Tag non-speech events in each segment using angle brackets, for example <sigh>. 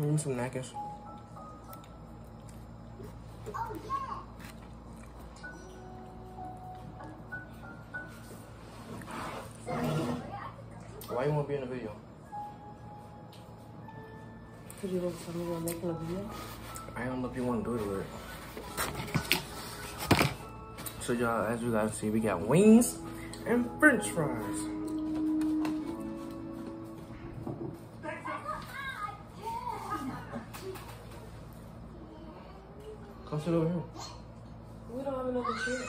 Maybe some napkins. Why you want to be in the video? Could you look me while making a video? I don't know if you want to do it with. So y'all, as you guys see, we got wings and french fries. Come sit over here. We don't have another chair.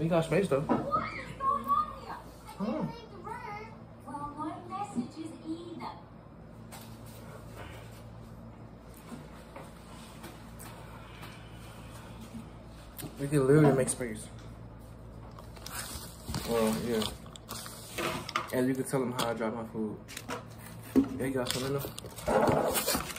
We got space though. What is going on here? I Huh. didn't leave the room. Well, no messages either. We can literally make space. Well, yeah. And you can tell them how I drop my food. Yeah, you got some in there?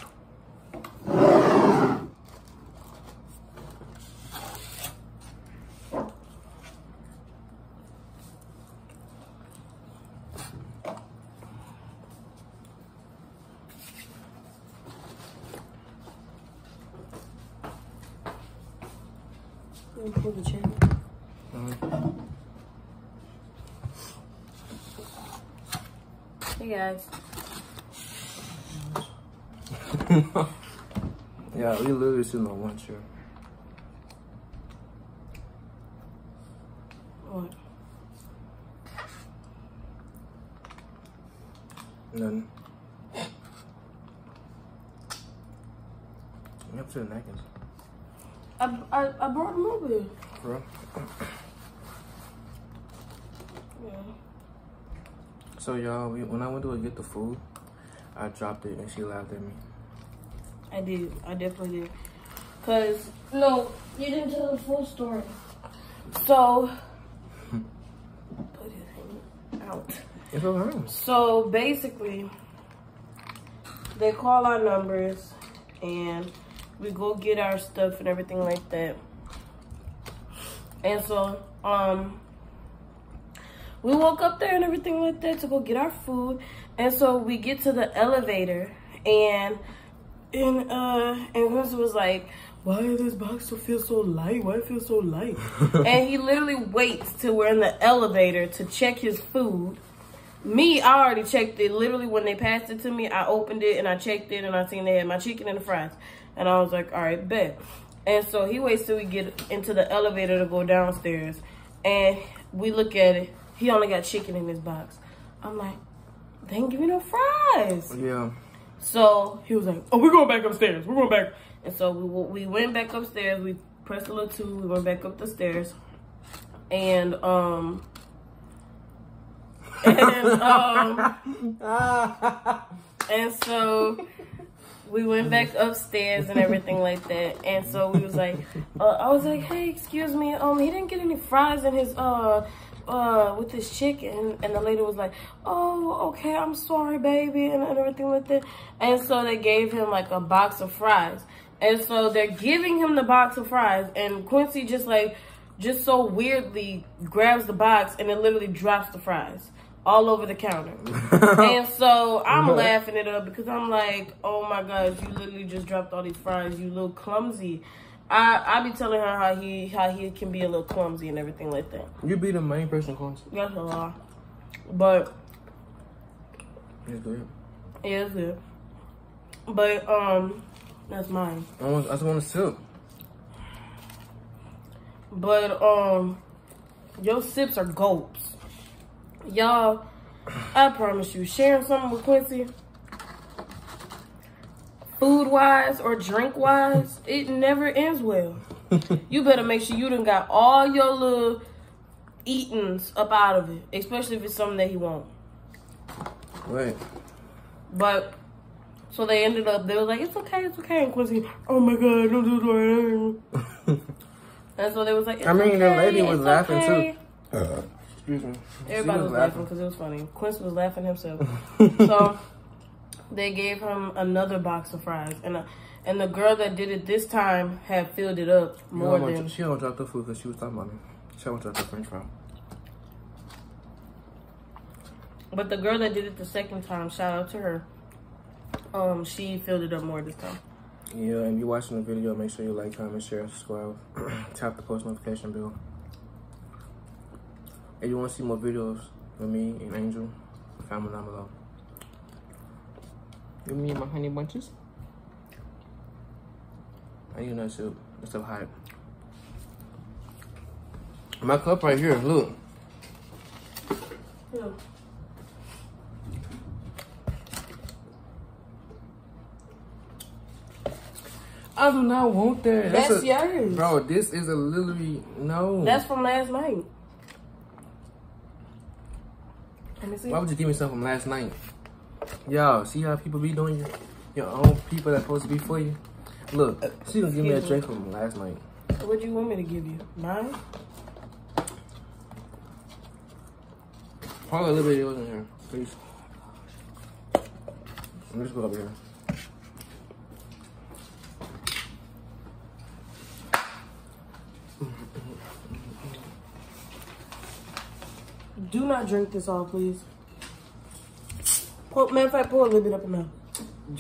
Pull the chair. Hey guys. <laughs> yeah, we literally sitting on one chair. What? You have to the napkins. I, I, I brought them over here. For real? Yeah. So y'all, when I went to get the food, I dropped it and she laughed at me. I did. I definitely did. Cause no, you didn't tell the full story. So <laughs> put it out. It's okay. So basically, they call our numbers and we go get our stuff and everything like that. And so, um, we woke up there and everything like that to go get our food. And so we get to the elevator and and uh and Quincy was like, why does this box feel so light? Why it feel so light? <laughs> and he literally waits till we're in the elevator to check his food. Me, I already checked it. Literally, when they passed it to me, I opened it and I checked it and I seen they had my chicken and the fries. And I was like, all right, bet. And so he waits till we get into the elevator to go downstairs. And we look at it. He only got chicken in his box. I'm like, they didn't give me no fries. Yeah. So he was like, "Oh, we're going back upstairs. We're going back." And so we we went back upstairs. We pressed a little two. We went back up the stairs, and um, <laughs> and um, <laughs> and so we went back upstairs and everything like that. And so we was like, uh, I was like, "Hey, excuse me, um, he didn't get any fries in his uh." Uh, with his chicken, and the lady was like, "Oh, okay, I'm sorry, baby," and, and everything like that. And so they gave him like a box of fries, and so they're giving him the box of fries, and Quincy just like, just so weirdly grabs the box and it literally drops the fries all over the counter. <laughs> and so I'm laughing it up because I'm like, "Oh my gosh, you literally just dropped all these fries, you little clumsy." I I be telling her how he how he can be a little clumsy and everything like that. You be the main person close. That's a lie. But It's good. yeah, it's good. But um, that's mine. I, want, I just want to sip. But um, your sips are gulps. Y'all, I promise you, sharing something with Quincy, food wise or drink wise, it never ends well. <laughs> you better make sure you done got all your little eatings up out of it, especially if it's something that he won't. But so they ended up. They were like, "It's okay, it's okay." And Quincy, "Oh my god, don't do that." <laughs> and so they was like, I mean, "It's the lady was laughing, okay." too. Excuse me. Everybody She was laughing because it was funny. Quince was laughing himself. <laughs> so they gave him another box of fries, and uh, and the girl that did it this time had filled it up more than. she don't drop the food because she was talking about me. She don't drop the french fry. But the girl that did it the second time, shout out to her. Um, she filled it up more this time. Yeah, and if you're watching the video, make sure you like, comment, share, subscribe. <clears throat> Tap the post notification bell. If you want to see more videos with me and Angel, comment down below. Give me my honey bunches. I eat that soup. It's so hot. My cup right here, look. Yeah. I do not want that. That's a- yours. Bro, this is a literally no. That's from last night. Let me see. Why would you give me something from last night? Y'all, see how people be doing your, your own people that supposed to be for you? Look, she gonna give me a drink from last night. What do you want me to give you? Mine? Probably a little bit of yours in here, please. Let me just go over here. Do not drink this all, please. Pour, matter of fact, pour a little bit up in there.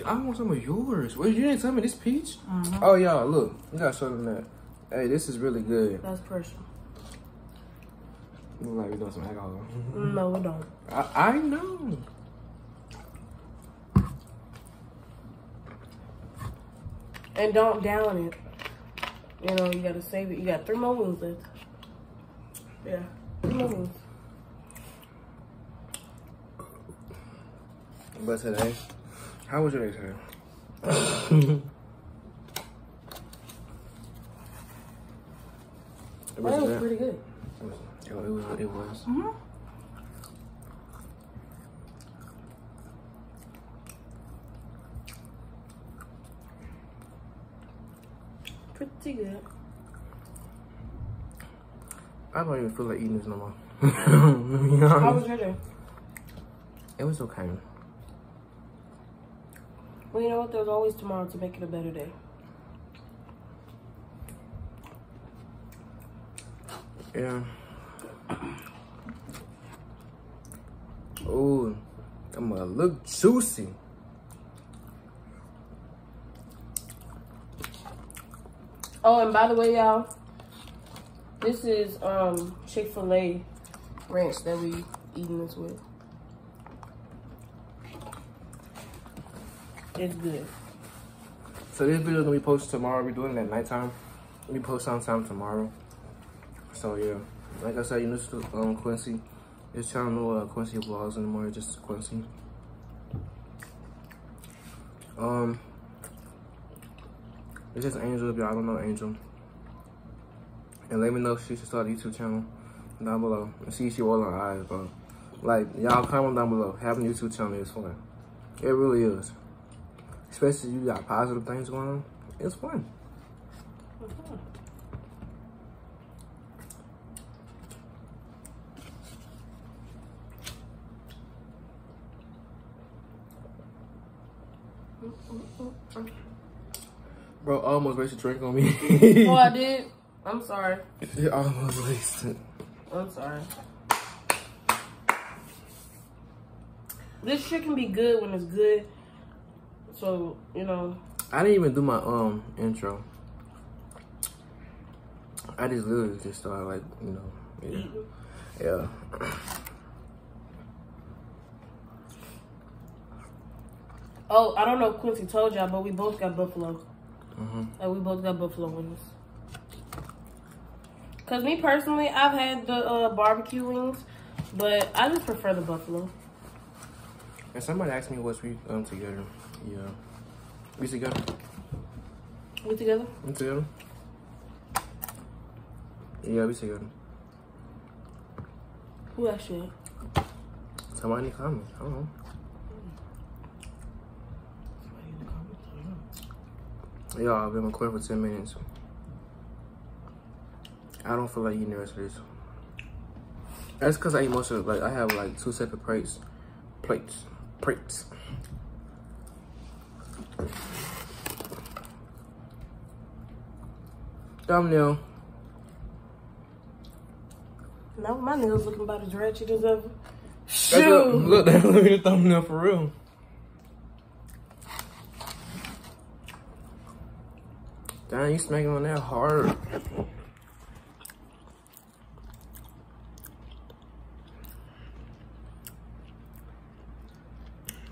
I want some of yours. Wait, you didn't tell me this peach? Mm-hmm. Oh, y'all, look. You got something that. Hey, this is really good. That's pressure. Look like we doing some alcohol. Mm-hmm. No, we don't. I, I know. And don't down it. You know, you gotta save it. You got three more wings left. Yeah, three more wings. But today, how was your day today? <coughs> It that was pretty good. It was. It was. It was. Mm-hmm. Pretty good. I don't even feel like eating this no more. <laughs> How was your day? It was okay. Well, you know what? There's always tomorrow to make it a better day. Yeah. Ooh, I'm gonna look juicy. Oh, and by the way, y'all, this is um Chick Fil A ranch that we eating this with. It's good. So this video is gonna be posted tomorrow. We're doing it at nighttime. We post sometime tomorrow. So yeah, like I said, you know, um, Quincy. This channel uh, Quincy vlogs anymore. Just Quincy. Um, it's just Angel. If y'all don't know Angel, and let me know if she should start a YouTube channel down below. And see she roll her eyes, bro. Like y'all comment down below. Having a YouTube channel is fun. It really is. Especially if you got positive things going on. It's fun. Bro, almost wasted drink on me. Oh, I <laughs> did. I'm sorry. it almost wasted. I'm sorry. This shit can be good when it's good. So, you know, I didn't even do my um intro. I just literally just started like, you know, yeah. eating. Yeah. Oh, I don't know if Quincy told y'all, but we both got buffalo. hmm Like, we both got buffalo wings. Cause me personally, I've had the uh, barbecue wings, but I just prefer the buffalo. And somebody asked me was we um together. Yeah. We together? We together? We together? Yeah, we together. Who asked you? Somebody in the comments. I don't know. Y'all, I've been recording for 10 minutes. I don't feel like eating the rest of this. That's because I eat most of it. Like, I have like two separate plates. Plates. Plates. thumbnail. Now my nails looking about as ratchet as ever. Shoot. Look, look, look at the thumbnail for real. Damn, you smacking on that hard.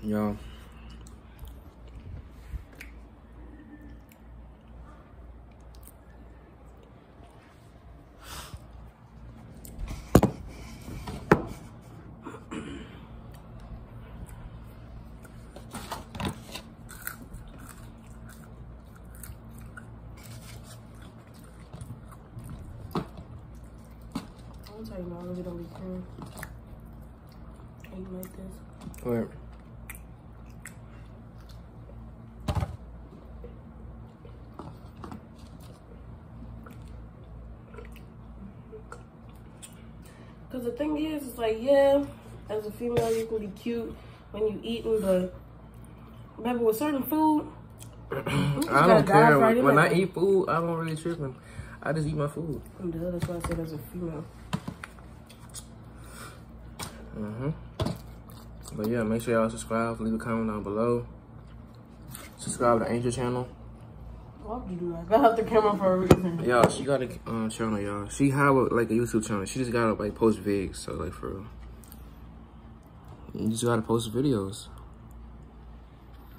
Yo. Talking about really don't be cool. Eating like this. Wait. Cause the thing is, it's like, yeah, as a female, you can be cute when you eating, but remember with certain food, <clears throat> I don't care. right in when I eat food, I don't really trip tripping. I just eat my food. Duh, that's why I said as a female. Mm-hmm. But yeah, make sure y'all subscribe. Leave a comment down below. Subscribe to Angel channel. Why would you do that? Got out the camera for a reason. Y'all, she got a uh, channel, y'all. She have a, like a YouTube channel. She just gotta like post vids. So like for real. You just gotta post videos.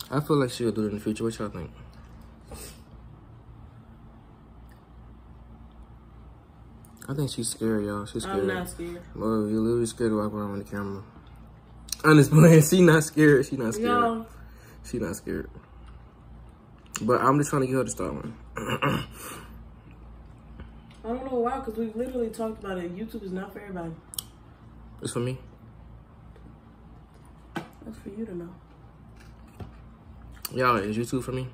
I feel like she'll do it in the future. What y'all think? I think she's scared, y'all. She's scared. I'm not scared. Well, you're literally scared to walk around with the camera. Just playing. <laughs> She not scared. She not scared. Y'all, She not scared. But I'm just trying to get her to start <clears throat> one. I don't know why, because we've literally talked about it. YouTube is not for everybody. it's for me. That's for you to know. Y'all, is YouTube for me?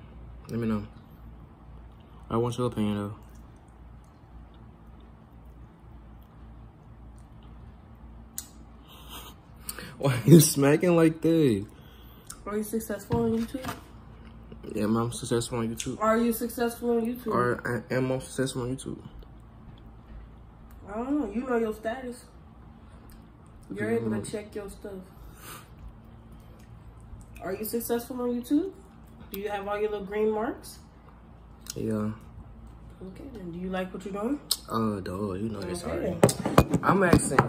Let me know. I want your opinion though. <laughs> Why you smacking like that? Are you successful on YouTube? Yeah, I'm successful on YouTube. Are you successful on YouTube? Or I am I successful on YouTube. I don't know. You know your status. You're able to check your stuff. Are you successful on YouTube? Do you have all your little green marks? Yeah. Okay, then. Do you like what you're doing? Oh, duh, you know this already. I'm asking,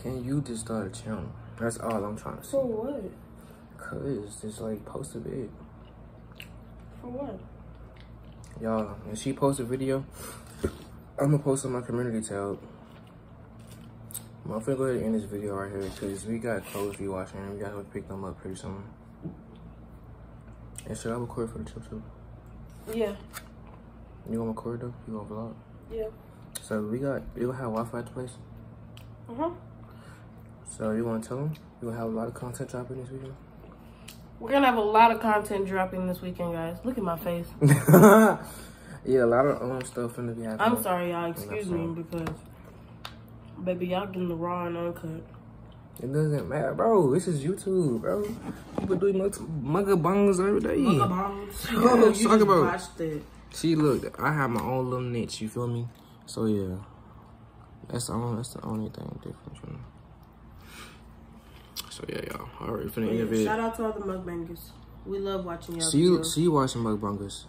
can you just start a channel? That's all I'm trying to For see. what? Cause it's like post a vid. For what? Y'all, when she posts a video, I'm gonna post on my community tab. I'm finna go ahead and end this video right here because we got clothes we watching and we gotta go pick them up pretty soon. And should I record for the trip too? Yeah. You gonna record though? You gonna vlog? Yeah. So we got, we gonna have Wi-Fi at the place. Uh huh. So you wanna tell them? We gonna have a lot of content dropping this weekend? We're gonna have a lot of content dropping this weekend, guys. Look at my face. <laughs> yeah, a lot of um stuff in the be happening. I'm sorry, y'all. Excuse me because, baby, y'all getting the raw and uncut. It doesn't matter, bro. This is YouTube, bro. People doing mukbangs every day. Oh, <laughs> Yeah, <laughs> you talk about- watched it. See, look, I have my own little niche. You feel me? So yeah, that's the only that's the only thing different. You know? So yeah, y'all. All right, finna oh, end the Yeah, video. shout out to all the mukbangers. We love watching y'all. See you, videos. see you watching mukbangers.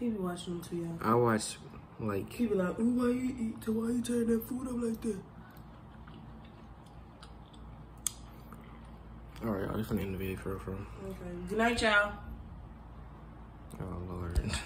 He be watching them too, y'all. I watch like He be like, ooh, why you eat? Why you turn that food up like that? All right, y'all. We finna end the video for for. Okay. Good night, y'all. Oh lord. <laughs>